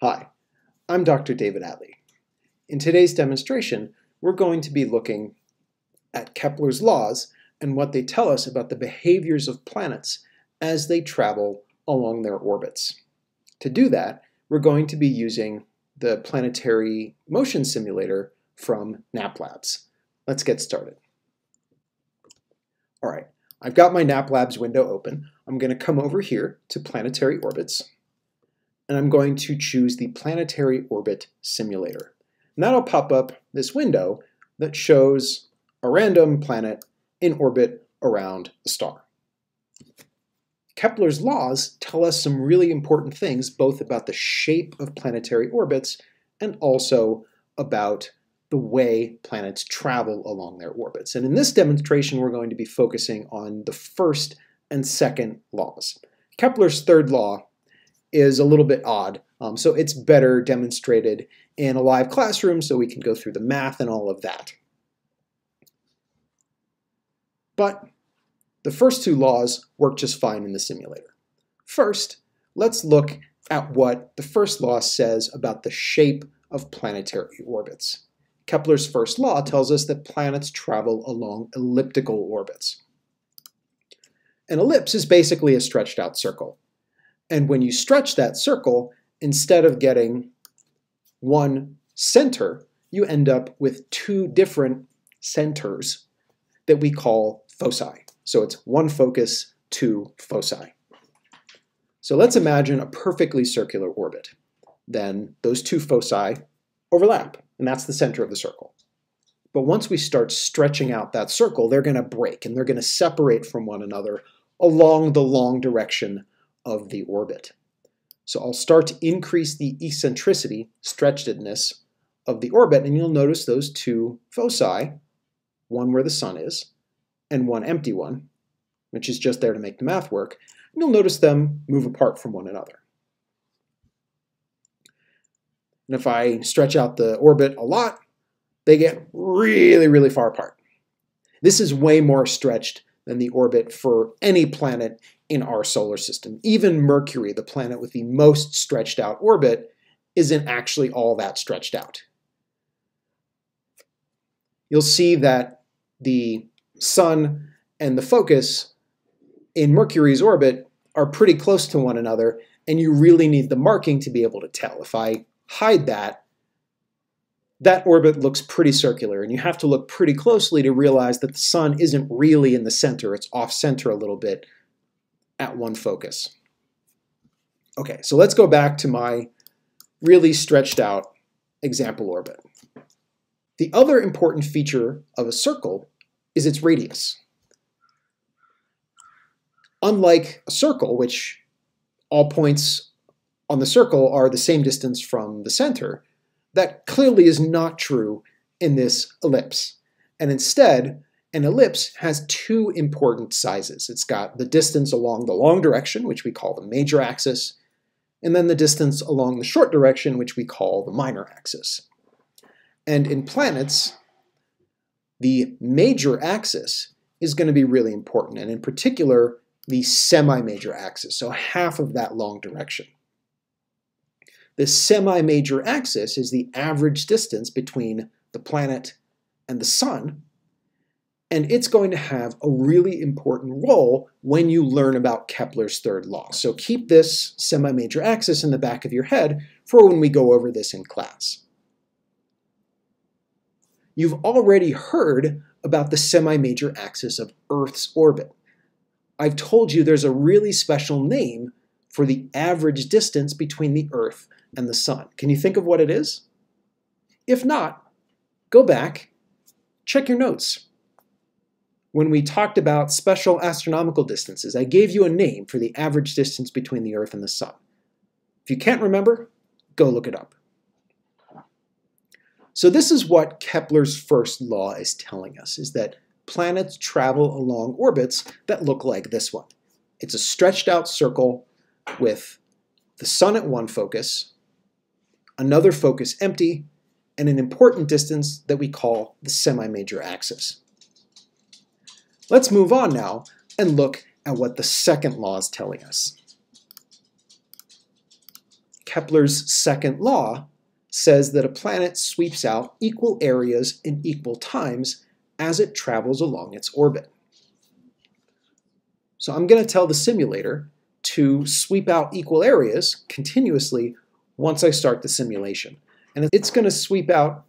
Hi, I'm Dr. David Atlee. In today's demonstration, we're going to be looking at Kepler's laws and what they tell us about the behaviors of planets as they travel along their orbits. To do that, we're going to be using the planetary motion simulator from NAAP Labs. Let's get started. All right, I've got my NAAP Labs window open. I'm going to come over here to planetary orbits and I'm going to choose the Planetary Orbit Simulator. And that'll pop up this window that shows a random planet in orbit around a star. Kepler's laws tell us some really important things both about the shape of planetary orbits and also about the way planets travel along their orbits. And in this demonstration, we're going to be focusing on the first and second laws. Kepler's third law is a little bit odd. Um, so it's better demonstrated in a live classroom so we can go through the math and all of that. But the first two laws work just fine in the simulator. First, let's look at what the first law says about the shape of planetary orbits. Kepler's first law tells us that planets travel along elliptical orbits. An ellipse is basically a stretched out circle. And when you stretch that circle, instead of getting one center, you end up with two different centers that we call foci. So it's one focus, two foci. So let's imagine a perfectly circular orbit. Then those two foci overlap, and that's the center of the circle. But once we start stretching out that circle, they're going to break and they're going to separate from one another along the long direction of the orbit. So I'll start to increase the eccentricity, stretchedness, of the orbit, and you'll notice those two foci, one where the sun is, and one empty one, which is just there to make the math work, you'll notice them move apart from one another. And if I stretch out the orbit a lot, they get really, really far apart. This is way more stretched than the orbit for any planet in our solar system. Even Mercury, the planet with the most stretched out orbit, isn't actually all that stretched out. You'll see that the Sun and the focus in Mercury's orbit are pretty close to one another, and you really need the marking to be able to tell. If I hide that, that orbit looks pretty circular, and you have to look pretty closely to realize that the sun isn't really in the center, it's off center a little bit at one focus. Okay, so let's go back to my really stretched out example orbit. The other important feature of a circle is its radius. Unlike a circle, which all points on the circle are the same distance from the center, that clearly is not true in this ellipse. And instead, an ellipse has two important sizes. It's got the distance along the long direction, which we call the major axis, and then the distance along the short direction, which we call the minor axis. And in planets, the major axis is going to be really important, and in particular, the semi-major axis, so half of that long direction. The semi-major axis is the average distance between the planet and the sun, and it's going to have a really important role when you learn about Kepler's third law. So keep this semi-major axis in the back of your head for when we go over this in class. You've already heard about the semi-major axis of Earth's orbit. I've told you there's a really special name for the average distance between the Earth and the sun. Can you think of what it is? If not, go back, check your notes. When we talked about special astronomical distances, I gave you a name for the average distance between the Earth and the sun. If you can't remember, go look it up. So this is what Kepler's first law is telling us, is that planets travel along orbits that look like this one. It's a stretched out circle with the sun at one focus another focus empty, and an important distance that we call the semi-major axis. Let's move on now and look at what the second law is telling us. Kepler's second law says that a planet sweeps out equal areas in equal times as it travels along its orbit. So I'm going to tell the simulator to sweep out equal areas continuously once I start the simulation. And it's going to sweep out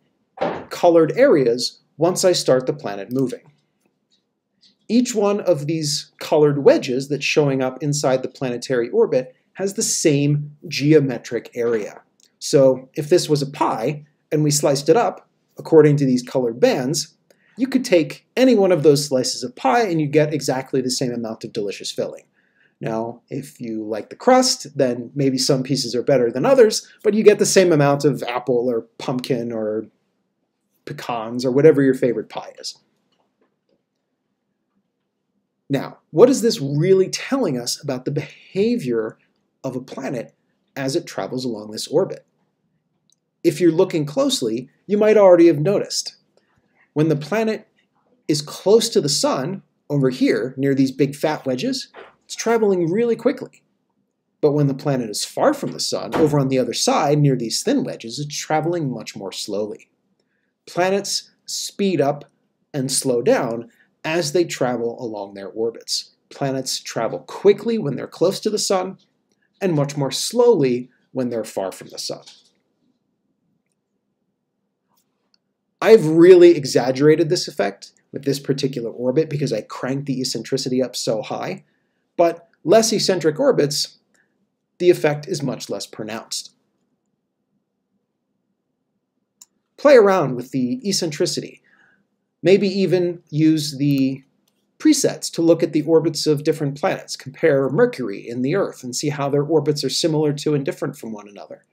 colored areas once I start the planet moving. Each one of these colored wedges that's showing up inside the planetary orbit has the same geometric area. So if this was a pie and we sliced it up according to these colored bands, you could take any one of those slices of pie and you get exactly the same amount of delicious filling. Now, if you like the crust, then maybe some pieces are better than others, but you get the same amount of apple or pumpkin or pecans or whatever your favorite pie is. Now, what is this really telling us about the behavior of a planet as it travels along this orbit? If you're looking closely, you might already have noticed. When the planet is close to the sun, over here, near these big fat wedges, it's traveling really quickly. But when the planet is far from the sun, over on the other side, near these thin wedges, it's traveling much more slowly. Planets speed up and slow down as they travel along their orbits. Planets travel quickly when they're close to the sun, and much more slowly when they're far from the sun. I've really exaggerated this effect with this particular orbit because I cranked the eccentricity up so high, but less eccentric orbits, the effect is much less pronounced. Play around with the eccentricity. Maybe even use the presets to look at the orbits of different planets. Compare Mercury and the Earth and see how their orbits are similar to and different from one another.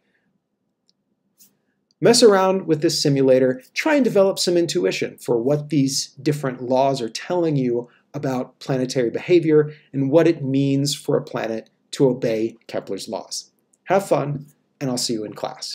Mess around with this simulator, try and develop some intuition for what these different laws are telling you about planetary behavior and what it means for a planet to obey Kepler's laws. Have fun, and I'll see you in class.